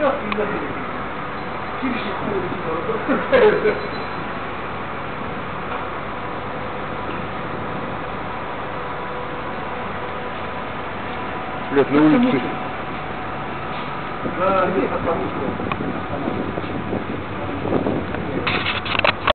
yok illa Girişik kuruluşu Блять, на улице. Да, нет, потому что.